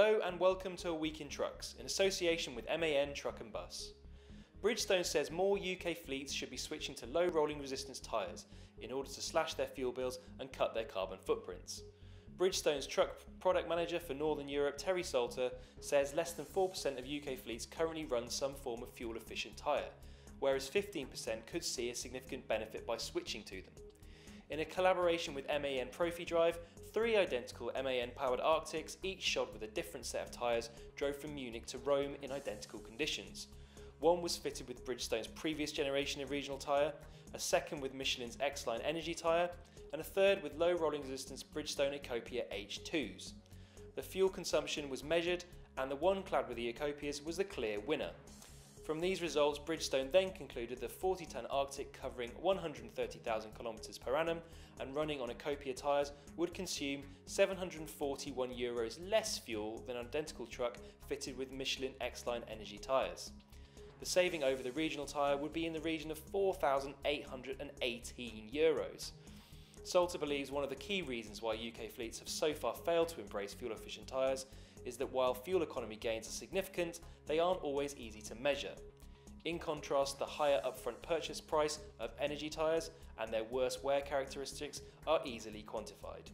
Hello and welcome to A Week in Trucks, in association with MAN Truck and Bus. Bridgestone says more UK fleets should be switching to low rolling resistance tyres in order to slash their fuel bills and cut their carbon footprints. Bridgestone's truck product manager for Northern Europe, Terry Salter, says less than 4% of UK fleets currently run some form of fuel efficient tyre, whereas 15% could see a significant benefit by switching to them. In a collaboration with MAN Profidrive, three identical MAN powered artics, each shod with a different set of tyres, drove from Munich to Rome in identical conditions. One was fitted with Bridgestone's previous generation of regional tyre, a second with Michelin's X-Line Energy tyre, and a third with low rolling resistance Bridgestone Ecopia H2s. The fuel consumption was measured, and the one clad with the Ecopias was the clear winner. From these results, Bridgestone then concluded the 40 ton artic covering 130,000 kilometres per annum and running on Ecopia tyres would consume 741 euros less fuel than an identical truck fitted with Michelin X-Line Energy tyres. The saving over the regional tyre would be in the region of 4,818 euros. Salter believes one of the key reasons why UK fleets have so far failed to embrace fuel efficient tyres is that while fuel economy gains are significant, they aren't always easy to measure. In contrast, the higher upfront purchase price of energy tyres and their worse wear characteristics are easily quantified.